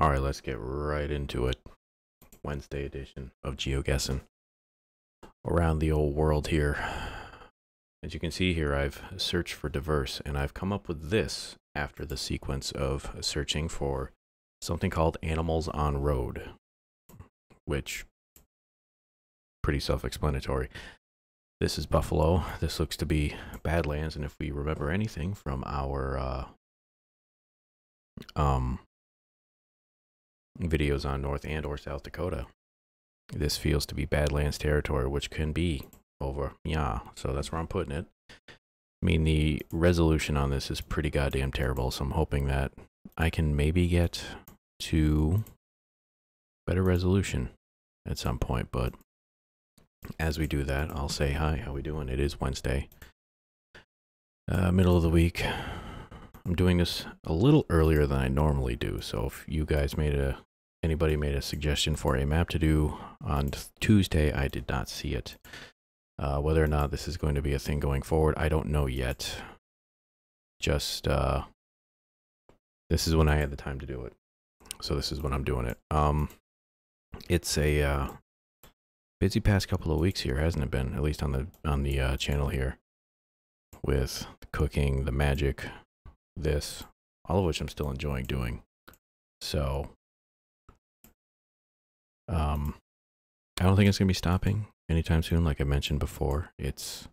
All right, let's get right into it. Wednesday edition of GeoGuessing around the old world here. As you can see here, I've searched for diverse, and I've come up with this after the sequence of searching for something called animals on road, which pretty self-explanatory. This is Buffalo. This looks to be Badlands, and if we remember anything from our uh, um videos on North and or South Dakota. This feels to be Badlands territory, which can be over. Yeah, so that's where I'm putting it. I mean, the resolution on this is pretty goddamn terrible, so I'm hoping that I can maybe get to better resolution at some point, but as we do that, I'll say hi, how we doing? It is Wednesday, uh, middle of the week. I'm doing this a little earlier than I normally do, so if you guys made a anybody made a suggestion for a map to do on Tuesday. I did not see it. Uh, whether or not this is going to be a thing going forward, I don't know yet. Just, uh, this is when I had the time to do it. So this is when I'm doing it. Um, it's a, uh, busy past couple of weeks here, hasn't it been? At least on the, on the, uh, channel here. With cooking, the magic, this, all of which I'm still enjoying doing. So, um, I don't think it's going to be stopping anytime soon. Like I mentioned before, it's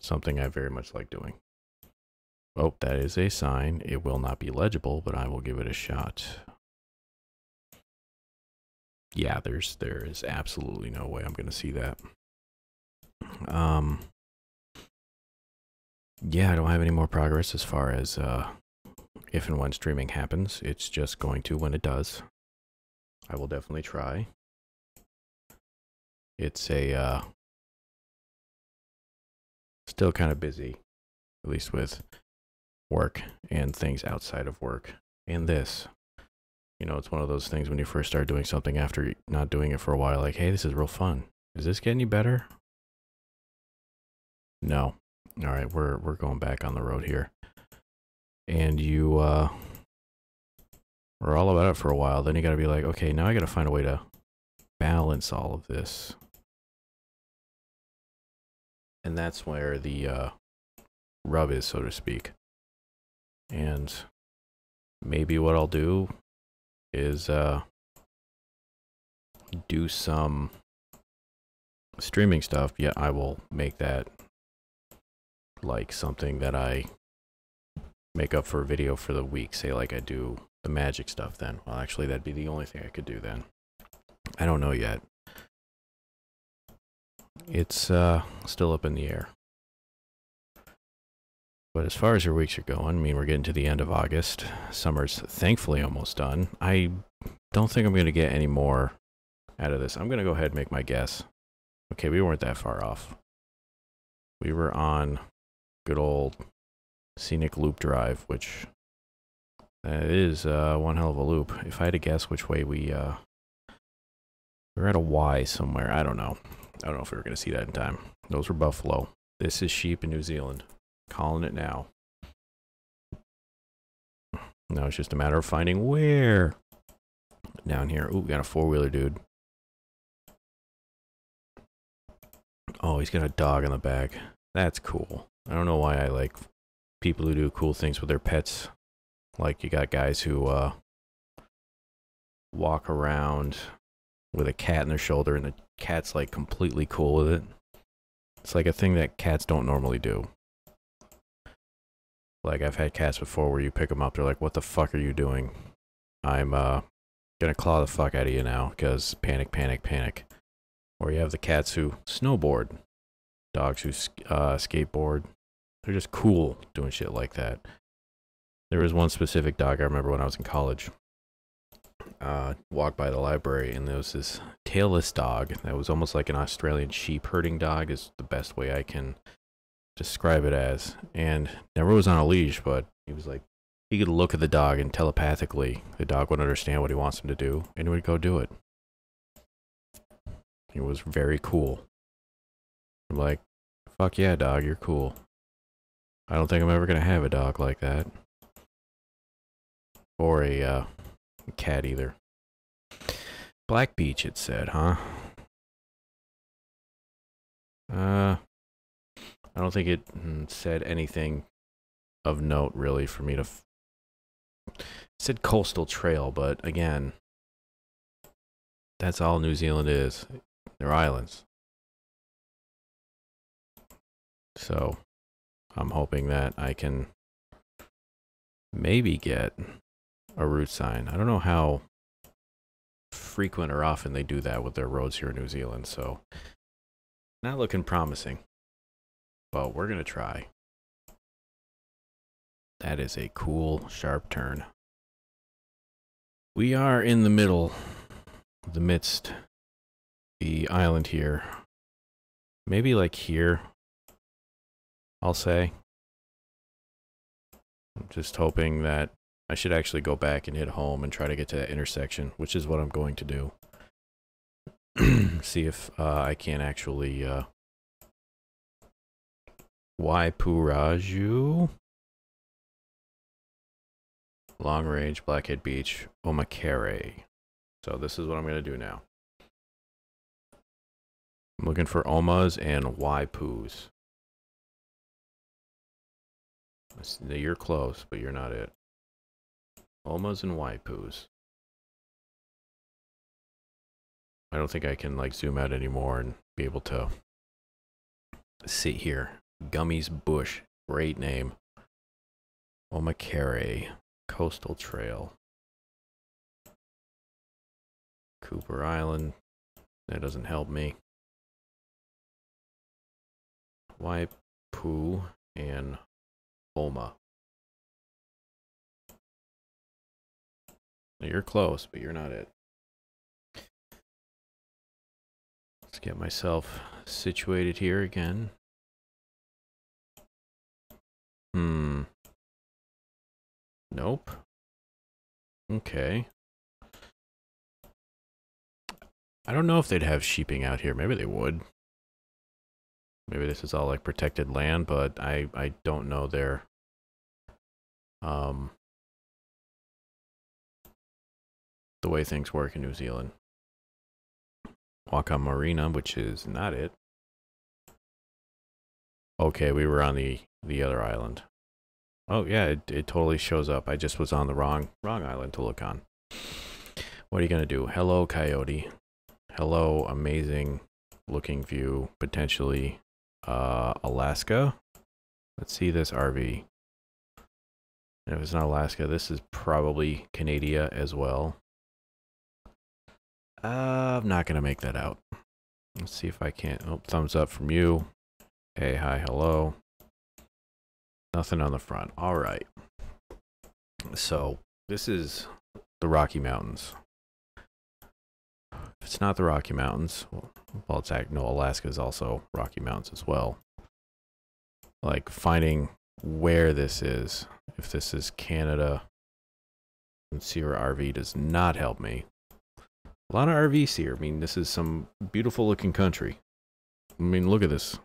something I very much like doing. Oh, that is a sign. It will not be legible, but I will give it a shot. Yeah, there's there is absolutely no way I'm going to see that. Um, yeah, I don't have any more progress as far as uh, if and when streaming happens. It's just going to when it does. I will definitely try. It's a uh, still kind of busy, at least with work and things outside of work. And this, you know, it's one of those things when you first start doing something after not doing it for a while, like, hey, this is real fun. Is this getting any better? No. All right, we're we're going back on the road here. And you uh we're all about it for a while. Then you got to be like, okay, now I got to find a way to balance all of this. And that's where the uh, rub is, so to speak. And maybe what I'll do is uh, do some streaming stuff. Yeah, I will make that like something that I make up for a video for the week. Say like I do the magic stuff then. Well, actually, that'd be the only thing I could do then. I don't know yet. It's uh, still up in the air. But as far as your weeks are going, I mean, we're getting to the end of August. Summer's thankfully almost done. I don't think I'm going to get any more out of this. I'm going to go ahead and make my guess. Okay, we weren't that far off. We were on good old Scenic Loop Drive, which that is uh, one hell of a loop. If I had to guess which way we, uh, we're at a Y somewhere. I don't know. I don't know if we were going to see that in time. Those were buffalo. This is sheep in New Zealand. Calling it now. Now it's just a matter of finding where. Down here. Ooh, we got a four-wheeler dude. Oh, he's got a dog in the back. That's cool. I don't know why I like people who do cool things with their pets. Like you got guys who uh, walk around with a cat in their shoulder and the cat's like completely cool with it. It's like a thing that cats don't normally do. Like I've had cats before where you pick them up, they're like, "What the fuck are you doing?" I'm uh gonna claw the fuck out of you now because panic, panic, panic. Or you have the cats who snowboard, dogs who uh, skateboard. They're just cool doing shit like that. There was one specific dog I remember when I was in college. Uh, walked by the library and there was this tailless dog that was almost like an Australian sheep herding dog is the best way I can describe it as. And never was on a leash, but he was like he could look at the dog and telepathically the dog would understand what he wants him to do and he would go do it. He was very cool. I'm like, fuck yeah, dog, you're cool. I don't think I'm ever gonna have a dog like that. Or a uh, cat either. Black Beach, it said, huh? Uh, I don't think it mm, said anything of note really for me to. Said coastal trail, but again, that's all New Zealand is. They're islands. So, I'm hoping that I can maybe get a route sign. I don't know how frequent or often they do that with their roads here in New Zealand, so not looking promising. But we're going to try. That is a cool, sharp turn. We are in the middle, the midst, the island here. Maybe like here, I'll say. I'm just hoping that I should actually go back and hit home and try to get to that intersection, which is what I'm going to do. See if uh, I can actually uh, Waipuraju. Long range, Blackhead Beach, Omakere. So this is what I'm going to do now. I'm looking for Omas and Waipus. You're close, but you're not it. Omas and Waipus. I don't think I can like zoom out anymore and be able to see here. Gummies Bush, great name. Omakere, Coastal Trail. Cooper Island, that doesn't help me. Waipu and Oma. You're close, but you're not it. Let's get myself situated here again. Hmm. Nope. Okay. I don't know if they'd have sheeping out here. Maybe they would. Maybe this is all like protected land, but I I don't know their um the way things work in New Zealand. Waka Marina, which is not it. Okay, we were on the the other island. Oh yeah, it, it totally shows up. I just was on the wrong wrong island to look on. What are you gonna do? Hello, coyote. Hello, amazing looking view. Potentially, uh, Alaska. Let's see this RV. And if it's not Alaska, this is probably Canada as well. Uh, I'm not gonna make that out. Let's see if I can't. Oh, thumbs up from you. Hey, hi, hello. Nothing on the front. All right. So this is the Rocky Mountains. If it's not the Rocky Mountains, well, it's no Alaska is also Rocky Mountains as well. Like finding where this is. If this is Canada, and Sierra RV does not help me. A lot of RVs here. I mean, this is some beautiful looking country. I mean, look at this.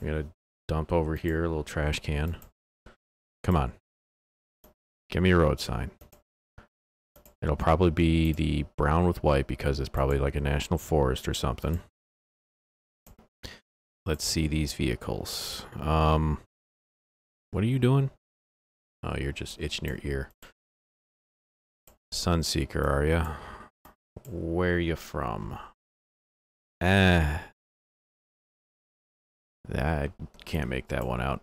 We got a dump over here, a little trash can. Come on. Give me a road sign. It'll probably be the brown with white because it's probably like a national forest or something. Let's see these vehicles. Um, what are you doing? Oh, you're just itching your ear. Sunseeker, are you? Where are you from? Eh, I can't make that one out.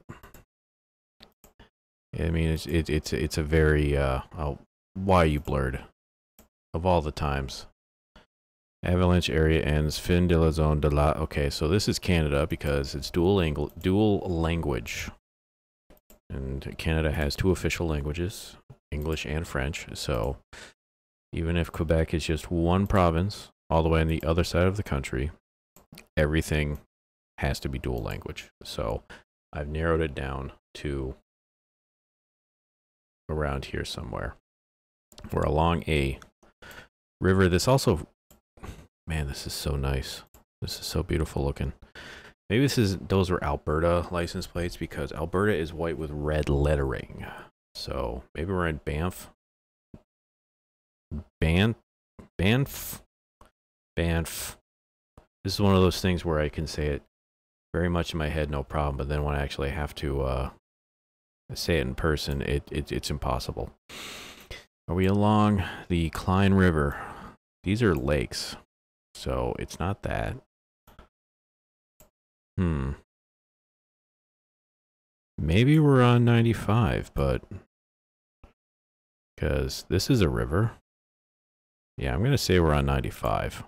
I mean, it's it, it's it's a very uh. Oh, why you blurred? Of all the times. Avalanche area ends fin de la zone de la. Okay, so this is Canada because it's dual angle dual language, and Canada has two official languages, English and French. So even if Quebec is just one province, all the way on the other side of the country, everything has to be dual language. So I've narrowed it down to around here somewhere. We're along a river. This also, man, this is so nice. This is so beautiful looking. Maybe this is those were Alberta license plates because Alberta is white with red lettering. So maybe we're in Banff. Ban Banff. Banff. This is one of those things where I can say it very much in my head, no problem. But then when I actually have to uh, say it in person, it, it it's impossible. Are we along the Klein River? These are lakes, so it's not that. Hmm. Maybe we're on 95, but because this is a river. Yeah, I'm going to say we're on 95.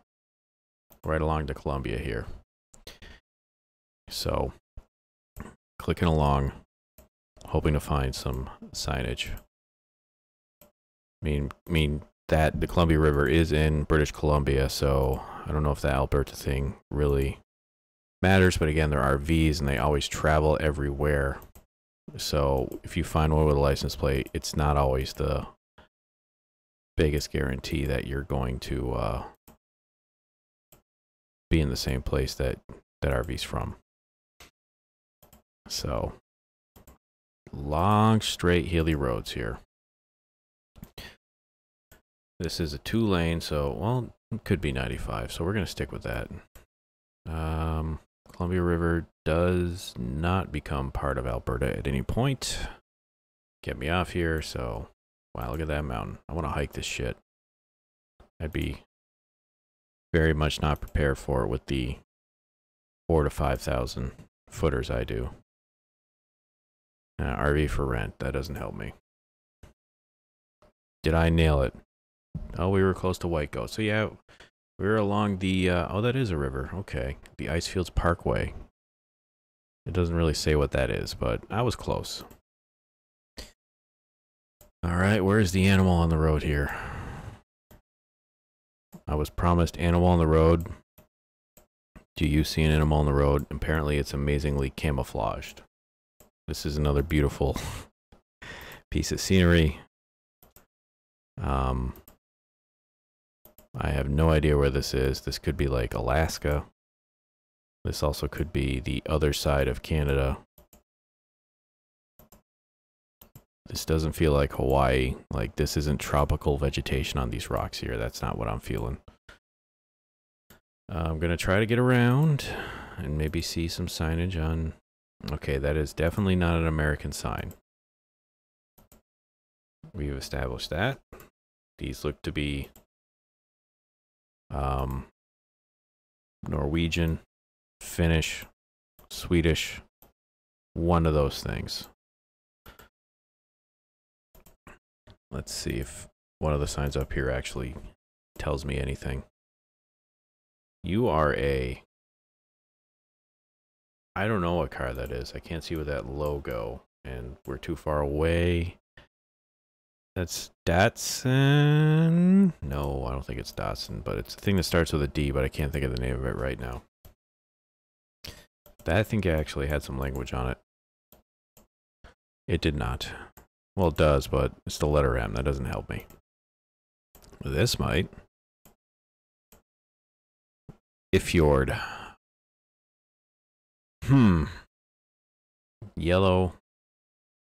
Right along the Columbia here. So, clicking along, hoping to find some signage. I mean, I mean that the Columbia River is in British Columbia, so I don't know if the Alberta thing really matters, but again, there are RVs and they always travel everywhere. So if you find one with a license plate, it's not always the biggest guarantee that you're going to uh, be in the same place that that RV's from. So long straight hilly roads here. This is a two lane, so well, it could be 95, so we're gonna stick with that. Um, Columbia River does not become part of Alberta at any point. Get me off here, so wow, look at that mountain. I want to hike this shit. I'd be very much not prepared for it with the four to five thousand footers I do. Uh, RV for rent, that doesn't help me. Did I nail it? Oh, we were close to White Goat. So yeah, we are along the, uh, oh, that is a river. Okay. The Icefields Parkway. It doesn't really say what that is, but I was close. All right, where's the animal on the road here? I was promised animal on the road. Do you see an animal on the road? Apparently, it's amazingly camouflaged. This is another beautiful piece of scenery. Um, I have no idea where this is. This could be like Alaska. This also could be the other side of Canada. This doesn't feel like Hawaii. Like this isn't tropical vegetation on these rocks here. That's not what I'm feeling. I'm going to try to get around and maybe see some signage on... Okay, that is definitely not an American sign. We've established that. These look to be um, Norwegian, Finnish, Swedish, one of those things. Let's see if one of the signs up here actually tells me anything. You are a... I don't know what car that is. I can't see with that logo. And we're too far away. That's Datsun. No, I don't think it's Datsun, but it's a thing that starts with a D, but I can't think of the name of it right now. That I think I actually had some language on it. It did not. Well, it does, but it's the letter M. That doesn't help me. This might. Ifjord. Hmm. Yellow.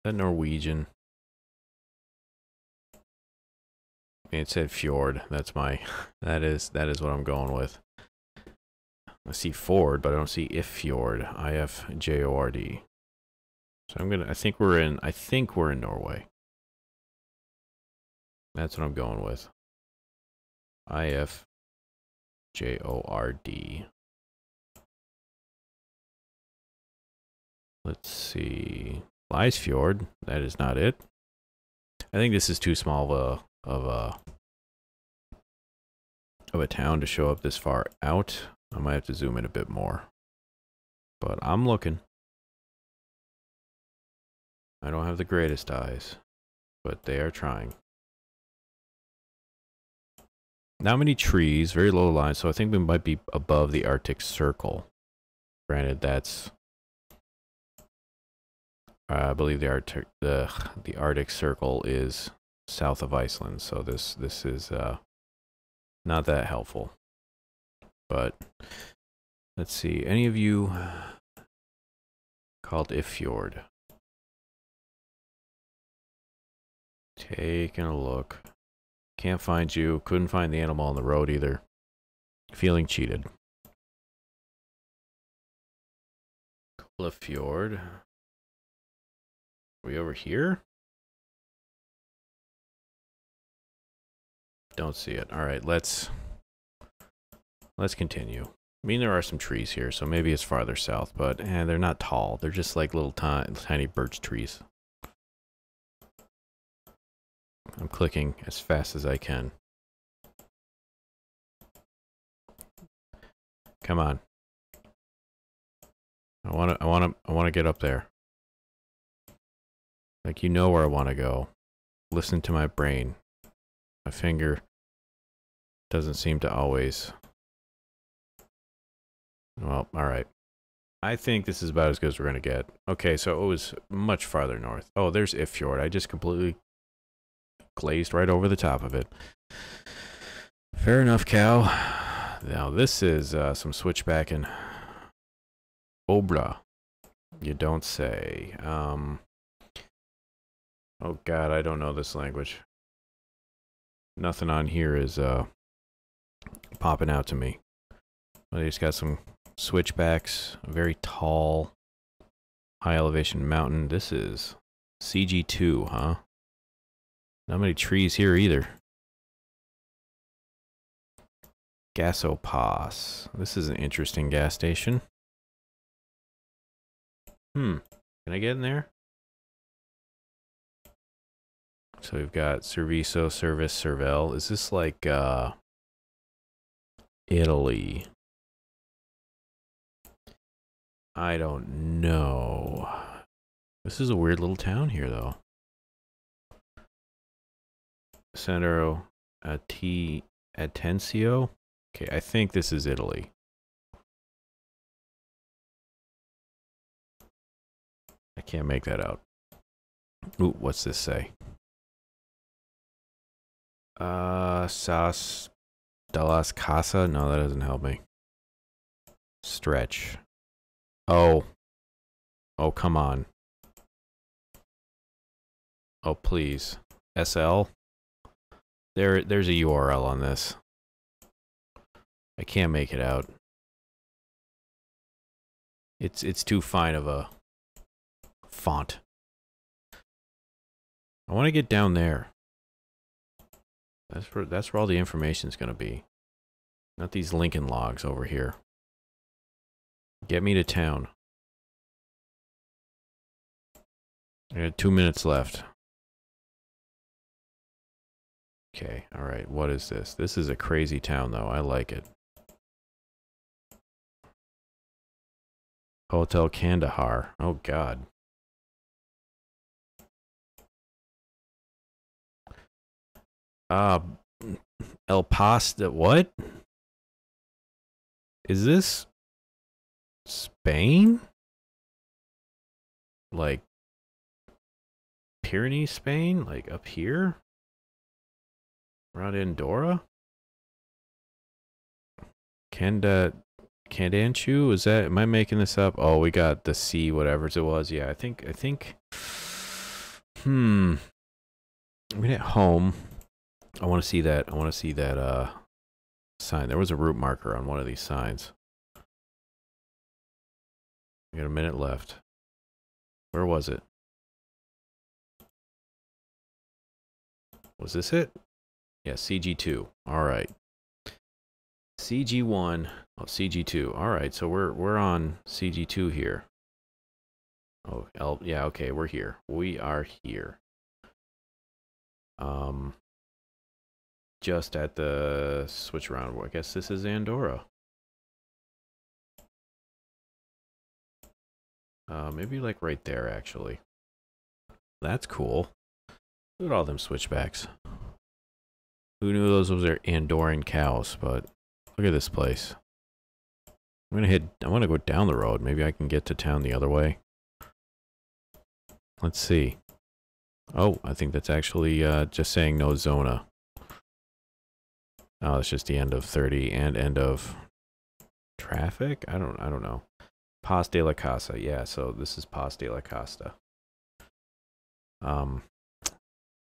That Norwegian. It said fjord. That's my. That is that is what I'm going with. I see Ford, but I don't see if fjord. I F J O R D. So I'm gonna. I think we're in. I think we're in Norway. That's what I'm going with. I F J O R D. Let's see. Lies Lysfjord. That is not it. I think this is too small of a of a of a town to show up this far out. I might have to zoom in a bit more. But I'm looking. I don't have the greatest eyes, but they are trying. Not many trees, very low line, so I think we might be above the Arctic Circle. Granted, that's I believe the Arctic the the Arctic Circle is south of Iceland, so this this is uh, not that helpful. But let's see, any of you called Ifjord? Taking a look. Can't find you. Couldn't find the animal on the road either. Feeling cheated. Kula Fjord. Are we over here? Don't see it. All right, let's let's continue. I mean, there are some trees here, so maybe it's farther south, but eh, they're not tall. They're just like little tiny, tiny birch trees. I'm clicking as fast as I can. Come on. I want to I want to I want to get up there. Like you know where I want to go. Listen to my brain. My finger doesn't seem to always Well, all right. I think this is about as good as we're going to get. Okay, so it was much farther north. Oh, there's Ifjord. I just completely glazed right over the top of it. Fair enough, cow. Now this is uh, some switchback in Obra. You don't say. Um, oh god, I don't know this language. Nothing on here is uh, popping out to me. They just got some switchbacks, a very tall, high elevation mountain. This is CG2, huh? Not many trees here either. Gasopass. This is an interesting gas station. Hmm. Can I get in there? So we've got Serviso, Service, Servel. Is this like uh Italy? I don't know. This is a weird little town here though. Centro Ati Atencio. Okay, I think this is Italy. I can't make that out. Ooh, what's this say? Uh, Sas de las Casa? No, that doesn't help me. Stretch. Oh. Oh, come on. Oh, please. SL? There, there's a URL on this. I can't make it out. It's it's too fine of a font. I want to get down there. That's where that's where all the information is gonna be. Not these Lincoln logs over here. Get me to town. I got two minutes left. Okay, alright, what is this? This is a crazy town though, I like it. Hotel Kandahar. Oh god. Uh, El Pasta, what? Is this Spain? Like Pyrenees, Spain? Like up here? Around Andorra? Kanda Kandanchu? Is that am I making this up? Oh, we got the C, whatever it was. Yeah, I think I think Hmm. I mean at home. I want to see that. I want to see that uh sign. There was a route marker on one of these signs. We got a minute left. Where was it? Was this it? Yeah, CG2. All right. CG1. Oh, CG2. All right, so we're we're on CG2 here. Oh, L yeah, okay, we're here. We are here. Um just at the switch around. I guess this is Andorra. Uh, maybe like right there, actually. That's cool. Look at all them switchbacks. Who knew those were Andorran cows, but look at this place. I'm gonna hit, I wanna go down the road. Maybe I can get to town the other way. Let's see. Oh, I think that's actually uh, just saying no zona. Oh, it's just the end of 30 and end of traffic? I don't I don't know. Pas de la Casa. Yeah, so this is Pas de la Costa. Um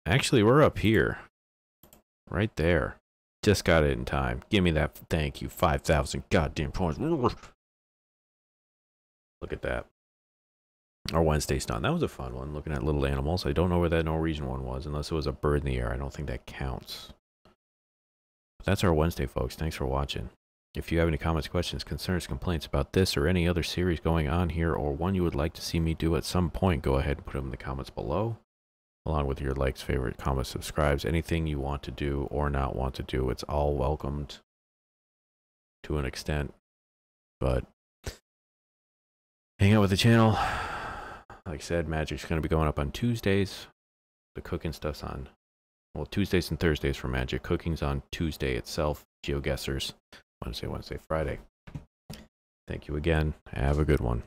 Actually, we're up here. Right there. Just got it in time. Give me that. Thank you. 5,000 goddamn points. Look at that. Our Wednesday's done. That was a fun one, looking at little animals. I don't know where that Norwegian one was, unless it was a bird in the air. I don't think that counts. That's our Wednesday, folks. Thanks for watching. If you have any comments, questions, concerns, complaints about this or any other series going on here, or one you would like to see me do at some point, go ahead and put them in the comments below along with your likes, favorite, comments, subscribes, anything you want to do or not want to do. It's all welcomed to an extent. But hang out with the channel. Like I said, Magic's going to be going up on Tuesdays. The cooking stuff's on, well, Tuesdays and Thursdays for Magic. Cooking's on Tuesday itself. GeoGuessrs, Wednesday, Wednesday, Friday. Thank you again. Have a good one.